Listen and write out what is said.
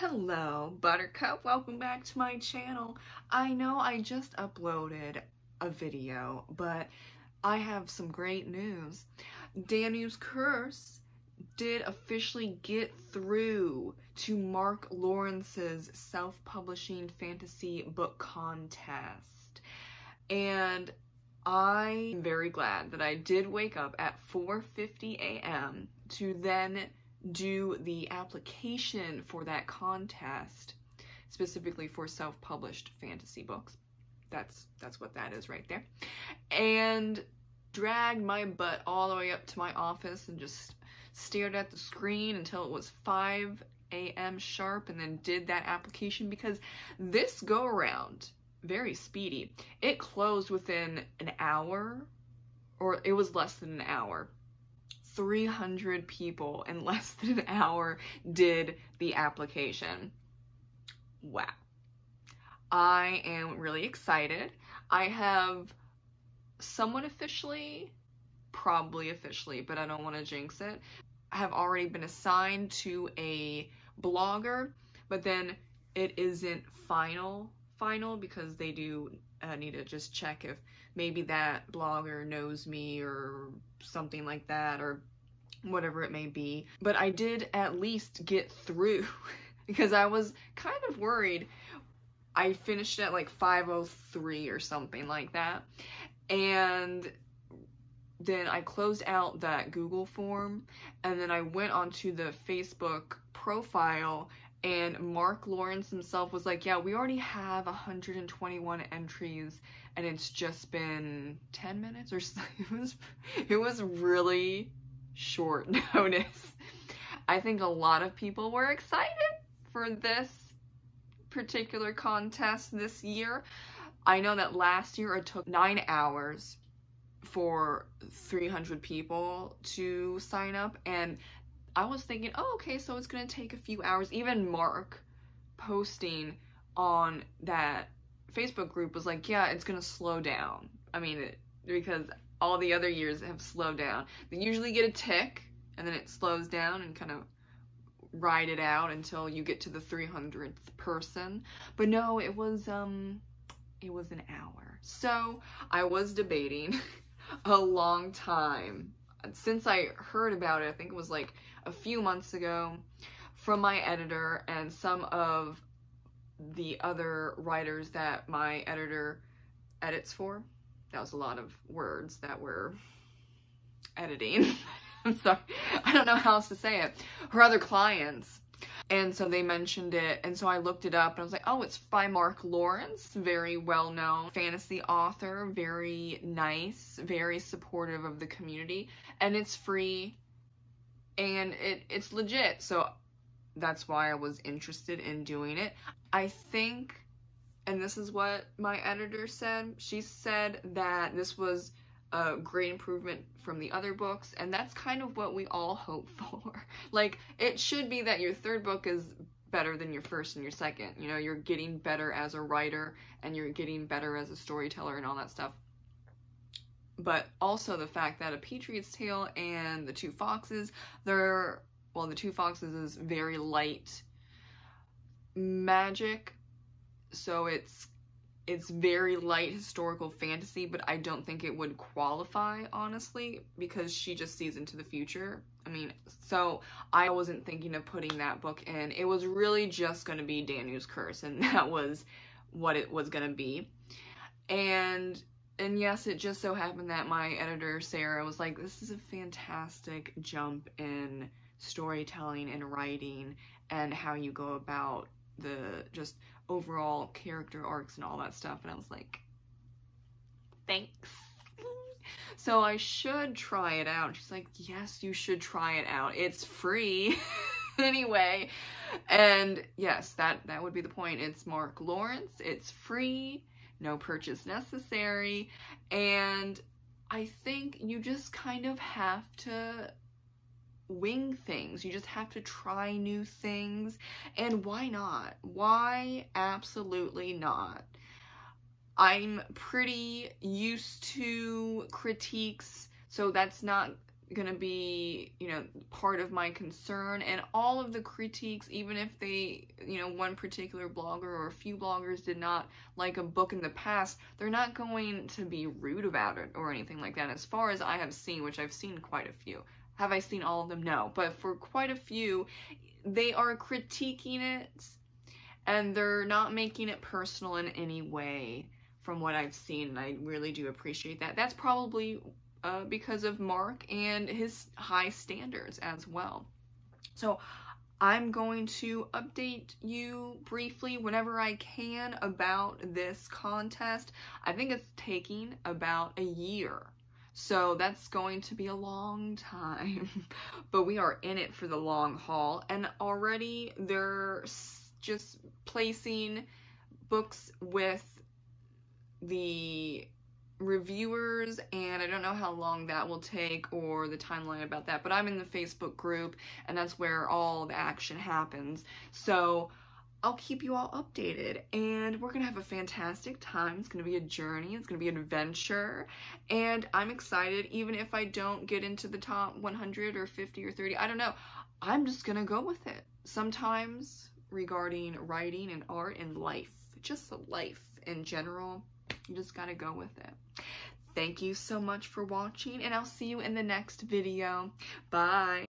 Hello, Buttercup. Welcome back to my channel. I know I just uploaded a video, but I have some great news. Danu's Curse did officially get through to Mark Lawrence's self-publishing fantasy book contest. And I'm very glad that I did wake up at 4.50 a.m. to then do the application for that contest, specifically for self-published fantasy books. That's that's what that is right there. And dragged my butt all the way up to my office and just stared at the screen until it was 5 a.m. sharp and then did that application because this go around very speedy. It closed within an hour or it was less than an hour 300 people in less than an hour did the application. Wow. I am really excited. I have somewhat officially, probably officially, but I don't want to jinx it, I have already been assigned to a blogger, but then it isn't final final because they do uh, need to just check if maybe that blogger knows me or something like that or whatever it may be. But I did at least get through because I was kind of worried. I finished at like 503 or something like that. And then I closed out that Google form and then I went onto the Facebook profile and Mark Lawrence himself was like, yeah, we already have 121 entries and it's just been 10 minutes or so. It was, it was really short notice. I think a lot of people were excited for this particular contest this year. I know that last year it took nine hours for 300 people to sign up and I was thinking, oh, okay, so it's to take a few hours. Even Mark posting on that Facebook group was like, yeah, it's to slow down. I mean, it, because all the other years have slowed down. They usually get a tick and then it slows down and kind of ride it out until you get to the 300th person. But no, it was, um, it was an hour. So I was debating a long time since I heard about it, I think it was like a few months ago from my editor and some of the other writers that my editor edits for. That was a lot of words that were editing. I'm sorry. I don't know how else to say it. Her other clients. And so they mentioned it. And so I looked it up and I was like, oh, it's by Mark Lawrence, very well known fantasy author, very nice, very supportive of the community. And it's free and it, it's legit. So that's why I was interested in doing it. I think, and this is what my editor said, she said that this was a great improvement from the other books and that's kind of what we all hope for. Like it should be that your third book is better than your first and your second. You know you're getting better as a writer and you're getting better as a storyteller and all that stuff. But also the fact that a Patriot's Tale and the Two Foxes they're well the Two Foxes is very light magic so it's it's very light historical fantasy, but I don't think it would qualify, honestly, because she just sees into the future. I mean, so I wasn't thinking of putting that book in. It was really just going to be Danu's Curse, and that was what it was going to be. And and yes, it just so happened that my editor, Sarah, was like, this is a fantastic jump in storytelling and writing and how you go about the just overall character arcs and all that stuff. And I was like, thanks. so I should try it out. She's like, yes, you should try it out. It's free anyway. And yes, that, that would be the point. It's Mark Lawrence. It's free. No purchase necessary. And I think you just kind of have to wing things. You just have to try new things. And why not? Why absolutely not? I'm pretty used to critiques, so that's not going to be, you know, part of my concern. And all of the critiques, even if they, you know, one particular blogger or a few bloggers did not like a book in the past, they're not going to be rude about it or anything like that. As far as I have seen, which I've seen quite a few. Have I seen all of them? No. But for quite a few, they are critiquing it and they're not making it personal in any way from what I've seen. And I really do appreciate that. That's probably uh, because of Mark and his high standards as well. So I'm going to update you briefly whenever I can about this contest. I think it's taking about a year. So that's going to be a long time, but we are in it for the long haul. And already they're just placing books with the reviewers and I don't know how long that will take or the timeline about that but I'm in the Facebook group and that's where all the action happens so I'll keep you all updated and we're gonna have a fantastic time it's gonna be a journey it's gonna be an adventure and I'm excited even if I don't get into the top 100 or 50 or 30 I don't know I'm just gonna go with it sometimes regarding writing and art and life just life in general you just gotta go with it. Thank you so much for watching, and I'll see you in the next video. Bye.